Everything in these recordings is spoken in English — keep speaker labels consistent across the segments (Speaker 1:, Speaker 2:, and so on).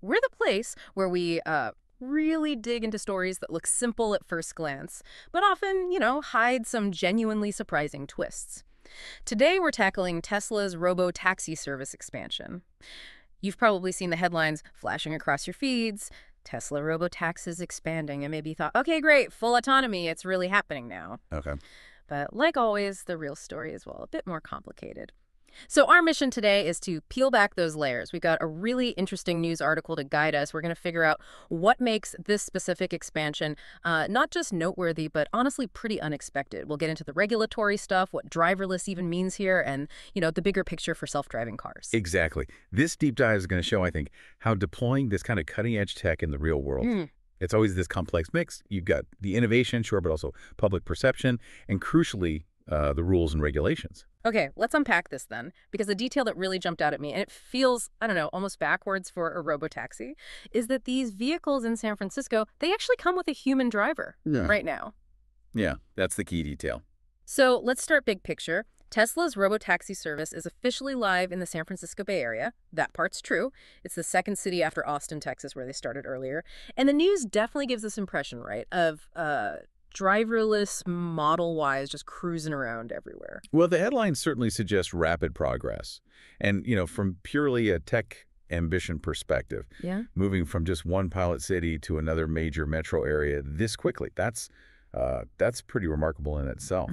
Speaker 1: we're the place where we uh, really dig into stories that look simple at first glance, but often, you know, hide some genuinely surprising twists. Today, we're tackling Tesla's robo-taxi service expansion. You've probably seen the headlines flashing across your feeds, Tesla robo-taxis expanding, and maybe you thought, okay, great, full autonomy, it's really happening now.
Speaker 2: Okay.
Speaker 1: But like always, the real story is, well, a bit more complicated. So our mission today is to peel back those layers. We've got a really interesting news article to guide us. We're going to figure out what makes this specific expansion uh, not just noteworthy, but honestly pretty unexpected. We'll get into the regulatory stuff, what driverless even means here, and, you know, the bigger picture for self-driving cars.
Speaker 2: Exactly. This deep dive is going to show, I think, how deploying this kind of cutting-edge tech in the real world
Speaker 1: Mm.
Speaker 2: It's always this complex mix. You've got the innovation, sure, but also public perception, and crucially, uh, the rules and regulations.
Speaker 1: Okay, let's unpack this then, because the detail that really jumped out at me, and it feels, I don't know, almost backwards for a robotaxi, is that these vehicles in San Francisco, they actually come with a human driver
Speaker 2: Yeah.
Speaker 1: right now.
Speaker 2: Yeah, that's the key detail.
Speaker 1: So let's start big picture. Tesla's robotaxi service is officially live in the San Francisco Bay Area. That part's true. It's the second city after Austin, Texas, where they started earlier. And the news definitely gives this impression, right, of uh, driverless Model Ys just cruising around everywhere.
Speaker 2: Well, the headlines certainly suggest rapid progress. And, you know, from purely a tech ambition perspective,
Speaker 1: Yeah?
Speaker 2: moving from just one pilot city to another major metro area this quickly, that's uh, that's pretty remarkable in itself.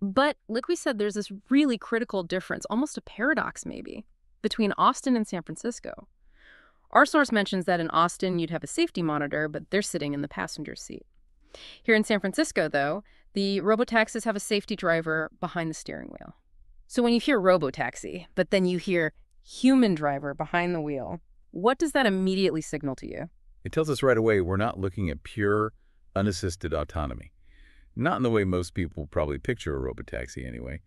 Speaker 1: But like we said, there's this really critical difference, almost a paradox maybe, between Austin and San Francisco. Our source mentions that in Austin you'd have a safety monitor, but they're sitting in the passenger seat. Here in San Francisco, though, the robotaxis have a safety driver behind the steering wheel. So when you hear robotaxi, but then you hear human driver behind the wheel, what does that immediately signal to you?
Speaker 2: It tells us right away we're not looking at pure, unassisted autonomy. Not in the way most people probably picture a robotaxi anyway.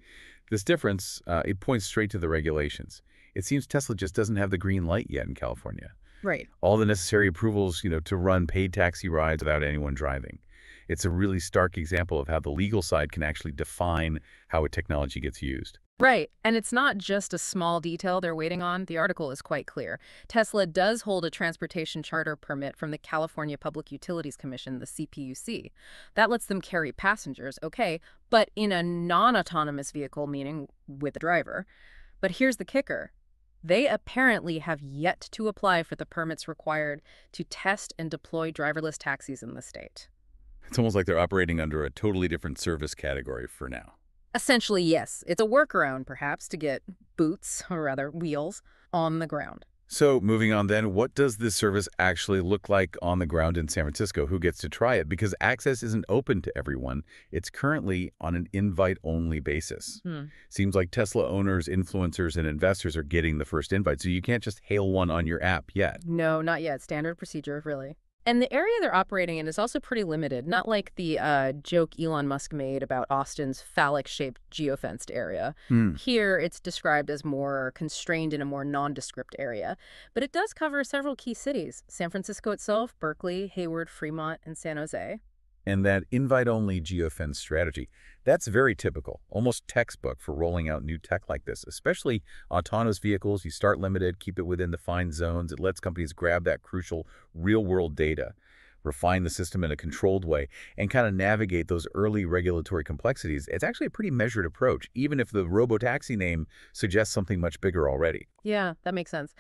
Speaker 2: This difference, uh, it points straight to the regulations. It seems Tesla just doesn't have the green light yet in California.
Speaker 1: Right.
Speaker 2: All the necessary approvals, you know, to run paid taxi rides without anyone driving. It's a really stark example of how the legal side can actually define how a technology gets used.
Speaker 1: Right. And it's not just a small detail they're waiting on. The article is quite clear. Tesla does hold a transportation charter permit from the California Public Utilities Commission, the CPUC. That lets them carry passengers, okay, but in a non-autonomous vehicle, meaning with a driver. But here's the kicker. They apparently have yet to apply for the permits required to test and deploy driverless taxis in the state.
Speaker 2: It's almost like they're operating under a totally different service category for now.
Speaker 1: Essentially, yes. It's a workaround, perhaps, to get boots, or rather wheels, on the ground.
Speaker 2: So moving on then, what does this service actually look like on the ground in San Francisco? Who gets to try it? Because access isn't open to everyone. It's currently on an invite-only basis.
Speaker 1: Hmm.
Speaker 2: Seems like Tesla owners, influencers, and investors are getting the first invite, so you can't just hail one on your app yet.
Speaker 1: No, not yet. Standard procedure, really. And the area they're operating in is also pretty limited, not like the uh, joke Elon Musk made about Austin's phallic-shaped geofenced area.
Speaker 2: Hmm.
Speaker 1: Here, it's described as more constrained in a more nondescript area. But it does cover several key cities, San Francisco itself, Berkeley, Hayward, Fremont, and San Jose.
Speaker 2: And that invite-only geofence strategy, that's very typical, almost textbook for rolling out new tech like this, especially autonomous vehicles. You start limited, keep it within the fine zones. It lets companies grab that crucial real-world data, refine the system in a controlled way, and kind of navigate those early regulatory complexities. It's actually a pretty measured approach, even if the robotaxi name suggests something much bigger already.
Speaker 1: Yeah, that makes sense.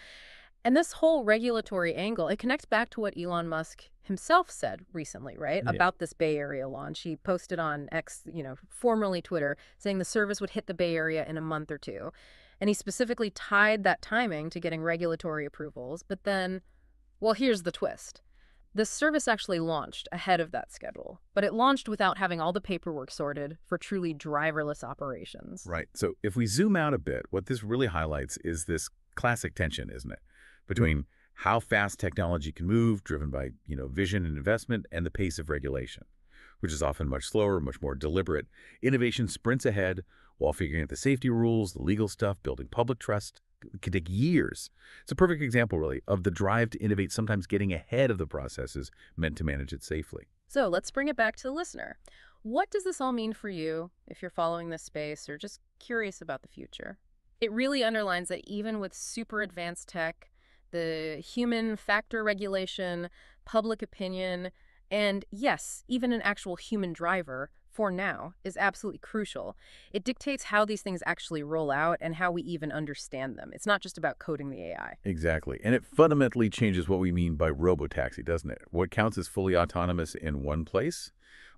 Speaker 1: And this whole regulatory angle, it connects back to what Elon Musk himself said recently, right?
Speaker 2: Yeah.
Speaker 1: About this Bay Area launch. He posted on X, you know, formerly Twitter, saying the service would hit the Bay Area in a month or two. And he specifically tied that timing to getting regulatory approvals. But then, well, here's the twist. The service actually launched ahead of that schedule, but it launched without having all the paperwork sorted for truly driverless operations.
Speaker 2: Right. So if we zoom out a bit, what this really highlights is this classic tension, isn't it? Between how fast technology can move, driven by, you know, vision and investment, and the pace of regulation, which is often much slower, much more deliberate. Innovation sprints ahead while figuring out the safety rules, the legal stuff, building public trust. Can take years. It's a perfect example, really, of the drive to innovate sometimes getting ahead of the processes meant to manage it safely.
Speaker 1: So let's bring it back to the listener. What does this all mean for you if you're following this space or just curious about the future? It really underlines that even with super advanced tech, The human factor regulation, public opinion, and yes, even an actual human driver, for now, is absolutely crucial. It dictates how these things actually roll out and how we even understand them. It's not just about coding the AI.
Speaker 2: Exactly. And it fundamentally changes what we mean by robotaxi, doesn't it? What counts as fully autonomous in one place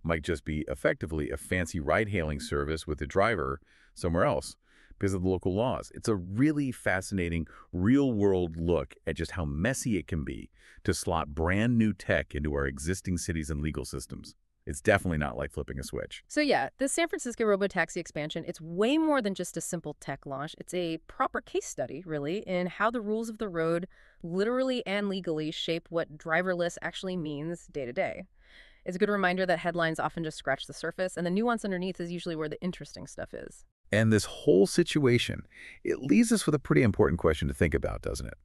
Speaker 2: might just be effectively a fancy ride-hailing service with a driver somewhere else because of the local laws. It's a really fascinating real-world look at just how messy it can be to slot brand new tech into our existing cities and legal systems. It's definitely not like flipping a switch.
Speaker 1: So yeah, the San Francisco robotaxi expansion, it's way more than just a simple tech launch. It's a proper case study, really, in how the rules of the road literally and legally shape what driverless actually means day to day. It's a good reminder that headlines often just scratch the surface, and the nuance underneath is usually where the interesting stuff is.
Speaker 2: And this whole situation, it leaves us with a pretty important question to think about, doesn't it?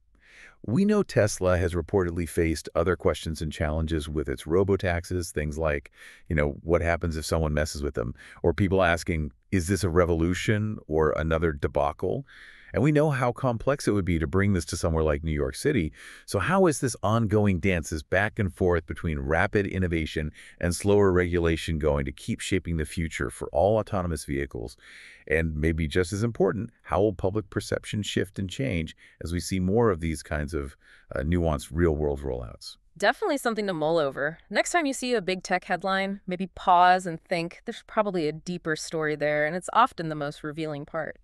Speaker 2: We know Tesla has reportedly faced other questions and challenges with its robotaxis, things like, you know, what happens if someone messes with them? Or people asking, is this a revolution or another debacle? And we know how complex it would be to bring this to somewhere like New York City. So how is this ongoing dance, this back and forth between rapid innovation and slower regulation going to keep shaping the future for all autonomous vehicles? And maybe just as important, how will public perception shift and change as we see more of these kinds of uh, nuanced real-world rollouts?
Speaker 1: Definitely something to mull over. Next time you see a big tech headline, maybe pause and think there's probably a deeper story there, and it's often the most revealing part.